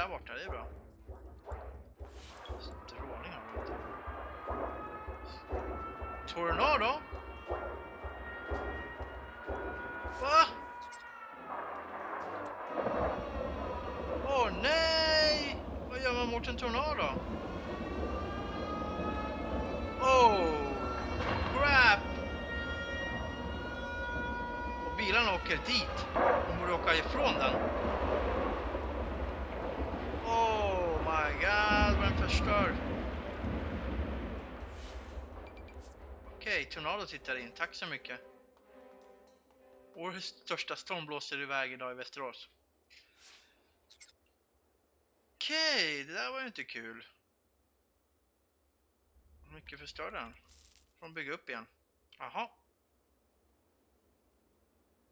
där borta, det är bra. Strålning har vi. Tornado? Va? Åh nej! Vad gör man mot en tornado? Oh! Crap! Och bilarna åker dit. De borde åka ifrån den. Oh my god, vad den förstör. Okej, Tornado tittar in. Tack så mycket. Årets största storm blåser iväg idag i Västerås. Okej, det där var ju inte kul. Hur mycket förstörde den? Får de bygga upp igen? Jaha.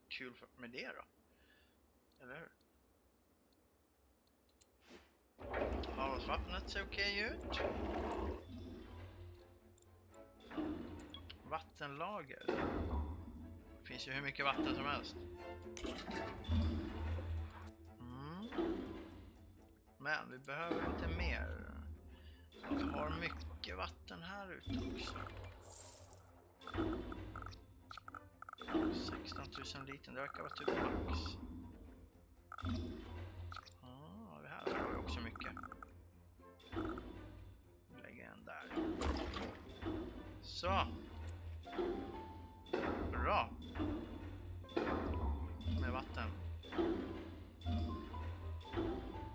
Kul med det då. Eller hur? Havsvattnet ser okej ut. Vattenlager. Det finns ju hur mycket vatten som helst. Mm. Men vi behöver lite mer. Vi har mycket vatten här ute också. 16 000 liter, det verkar vara typ max. Ja, det här har också mycket. Lägger en där. Så. Bra. Med vatten.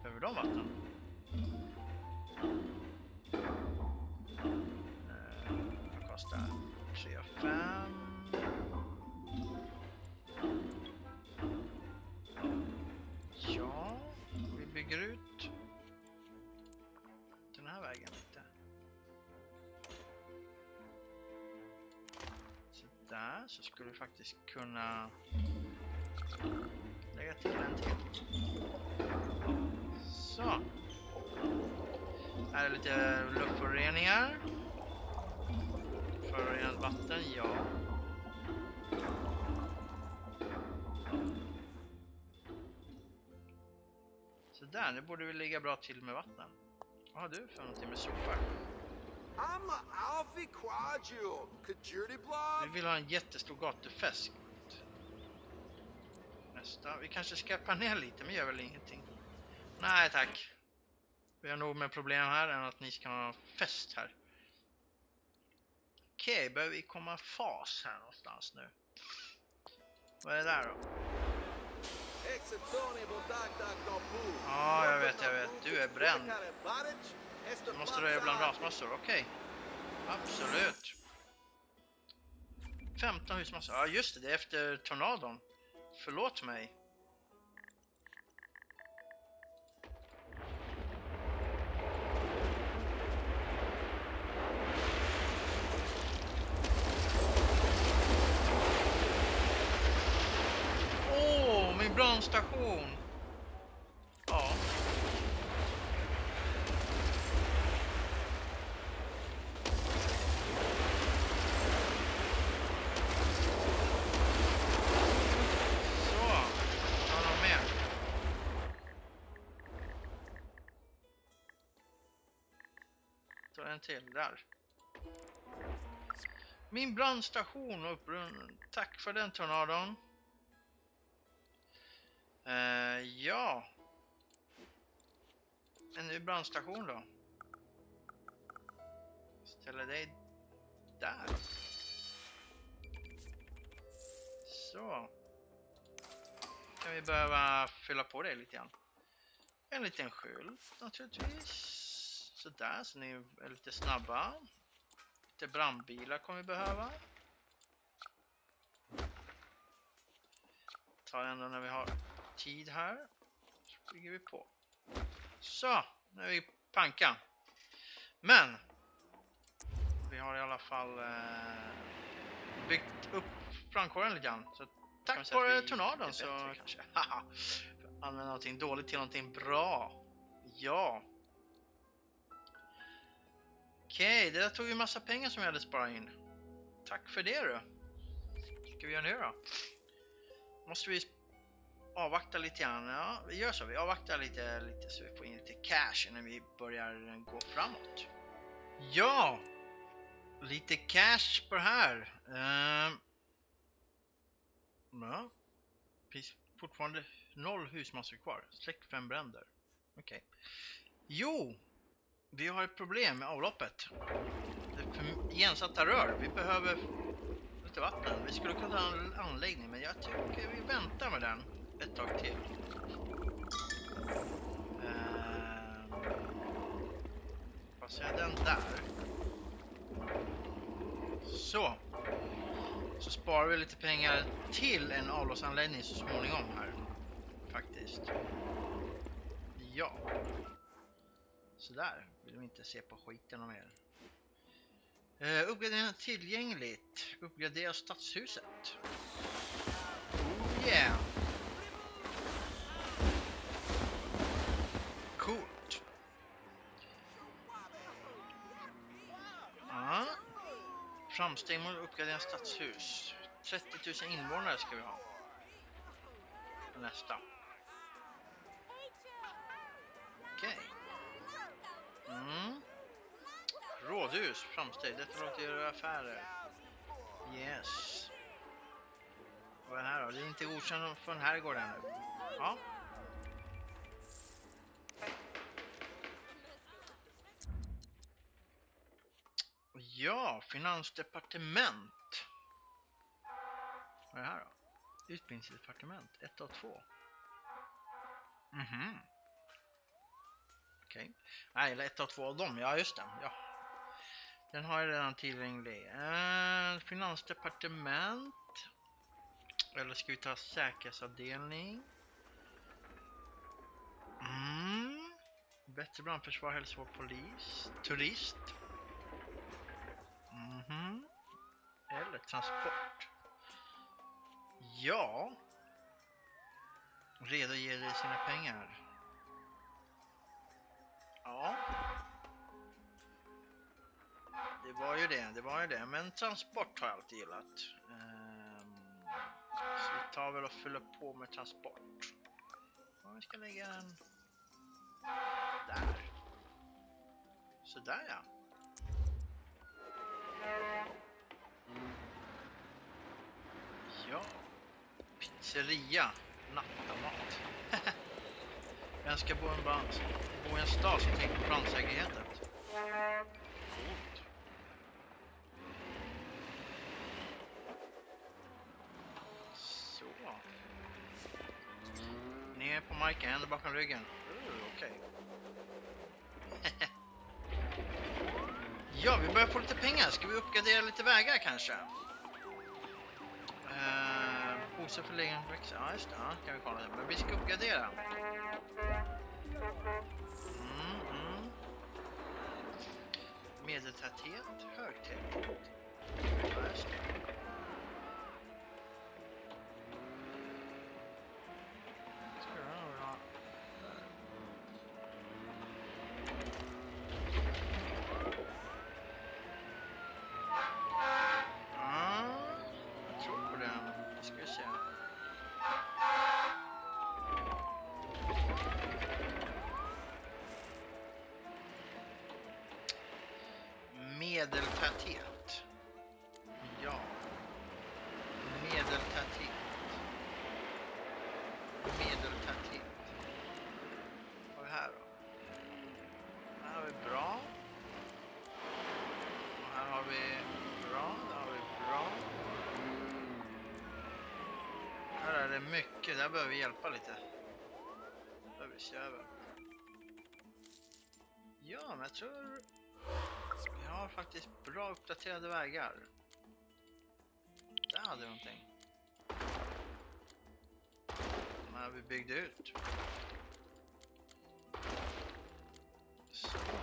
Behöver de vatten? Eh, Vad kostar 3 5 vi ut den här vägen lite. Så där så skulle vi faktiskt kunna lägga till en till. Så. Här är lite luftföroreningar. Förorenat vatten, ja. Där, nu borde vi ligga bra till med vatten. Vad har du för någonting med Kajurdi Vi vill ha en jättestor gatufest. Nästa. Vi kanske ska ner lite, men gör väl ingenting. Nej tack. Vi har nog med problem här än att ni ska ha fest här. Okej, börjar vi komma fas här någonstans nu? Vad är det där då? Ja, jag vet. Du är bränd. Du måste röja bland rasmassor, okej. Absolut. 15 husmassor. Ja, just det, det är efter tornadon. Förlåt mig. Åh, min brandstation! Den tillrar. Min brandstation upprunnen. Tack för den tornadon. Uh, ja. En ny brandstation då. Ställer dig där. Så. Kan vi behöva fylla på det lite grann. En liten skylt naturligtvis. Sådär, så ni är lite snabba. Lite brandbilar kommer vi behöva. Tar ändå när vi har tid här. Så bygger vi på. Så, nu är vi panka. Men vi har i alla fall eh, byggt upp brandkåren lite grann. Så tack vare tornadon så kanske. Haha. Använda någonting dåligt till någonting bra. Ja. Okej, det där tog ju massa pengar som jag hade sparat in. tack för det du. Ska vi göra nu då? Måste vi avvakta lite grann? Ja, vi gör så. Vi avvaktar lite, lite så vi får in lite cash innan vi börjar gå framåt. Ja! Lite cash på det här. Ehm. ja. Finns fortfarande noll husmassor kvar. Släck fem bränder. Okej. Jo! Vi har ett problem med avloppet. Det är igensatta rör. Vi behöver lite vatten. Vi skulle kunna ha en anläggning men jag tycker vi väntar med den ett tag till. Ehm, Passar den där. Så. Så sparar vi lite pengar till en avloppsanläggning så småningom här. Faktiskt. Ja. Sådär. Inte se på skiten om mer. Eh, uh, uppgradera tillgängligt. Uppgradera stadshuset. Oh yeah. Coolt. Ja. Framsteg mot uppgradera stadshus. 30 000 invånare ska vi ha. Nästa. Rådhus, framsteg. Detta låter göra affärer. Yes. Vad är det här då? Det är inte godkänt från herrgården. här. Ja. Ja, finansdepartement. Vad är det här då? Utbildningsdepartement, 1 av 2. Mhm. Mm Okej. Okay. Nej, eller 1 av 2 av dem. Ja, just det. Ja. Den har jag redan tillgänglig. Eh, finansdepartement. Eller ska vi ta säkerhetsavdelning? Mm. Bättre brandförsvar, hälsovård, polis. Turist. Mhm. Eller transport. Ja. Redo ger dig sina pengar. Ja. Det var ju det, det var ju det. Men transport har jag alltid gillat. Um, så vi tar väl och fyller på med transport. Och vi ska lägga den där. Så där ja. Ja. Pizzeria. Nattamat. Vem ska bo i en, bo i en stad som tänker på brandsäkerheten? Marken, händer bakom ryggen. Uh, Okej. ja, vi börjar få lite pengar. Ska vi uppgradera lite vägar kanske? Uh, Bosa för lägen växer. Ja, just det. Ja, kan vi kolla det. Men vi ska uppgradera. Mm, mm. Medeltäthet, högtäthet. Ja, just det. Medeltäthet. Ja. Medeltäthet. Medeltäthet. Vad har vi här då? Här har vi bra. Och här har vi bra. Där har vi bra. Här är det mycket. Där behöver vi hjälpa lite. Det behöver vi se över. Ja, men jag tror vi har faktiskt bra uppdaterade vägar. Där hade vi någonting. När vi byggde ut. Så.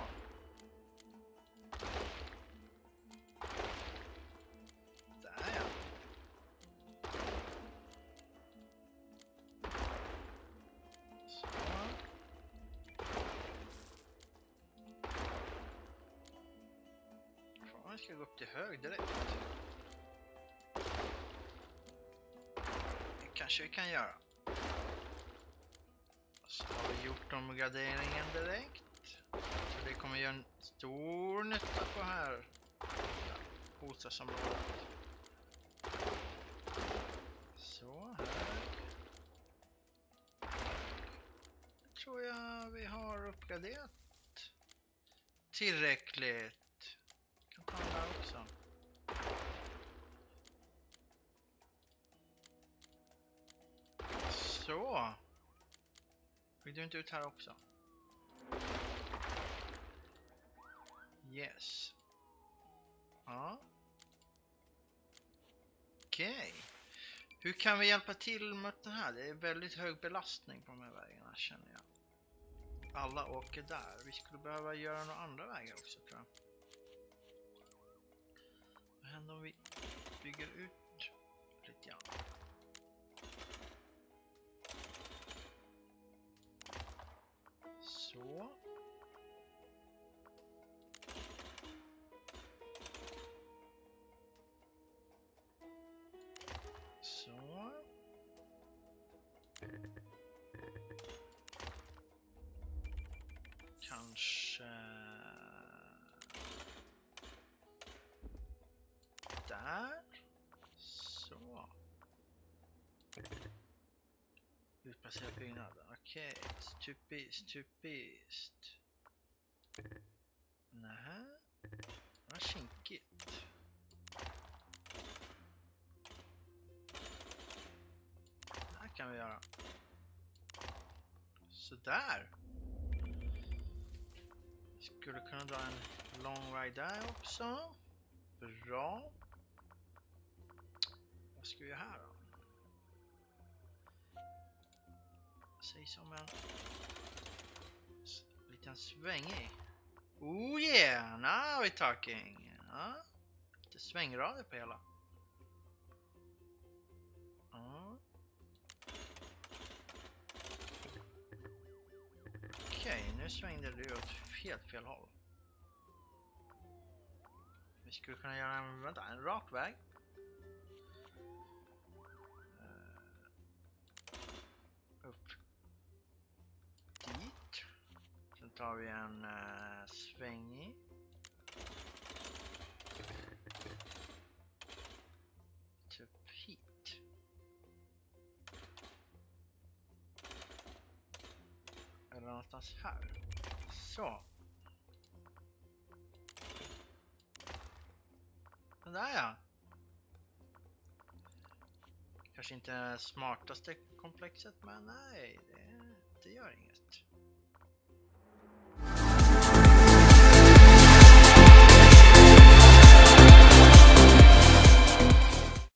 kan gå upp till hög direkt. Det kanske vi kan göra. Så har vi gjort omgraderingen direkt. Så det kommer göra en stor nytta på här. Bostadsområdet. Så, här. tror jag vi har uppgraderat tillräckligt liksom. Så. Vill du inte ut här också? Yes. Ja. Okej. Hur kan vi hjälpa till med den här? Det är väldigt hög belastning på de här vägarna känner jag. Alla åker där. Vi skulle behöva göra några andra vägar också tror jag. Vad händer om vi bygger ut lite grann? Så. Så. Kanske... här. Så. Utplacerad byggnad. Okej. Typiskt, typiskt. Nähä. Vad kinkigt. Det här kan vi göra. Sådär. Skulle kunna dra en long ride där också. Bra. Vad ska vi göra här då? Sägs om en liten svängig. Oh yeah, now we're talking. Ja, lite svängrader på hela. Ja. Okej, nu svängde det åt helt fel håll. Vi skulle kunna göra en, vänta, en rak väg. Tar vi en eh, uh, svängig. Typ hit. Eller någonstans här. Så. Den där ja. Kanske inte smartaste komplexet men nej, det, det gör inget.